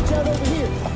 Watch out over here.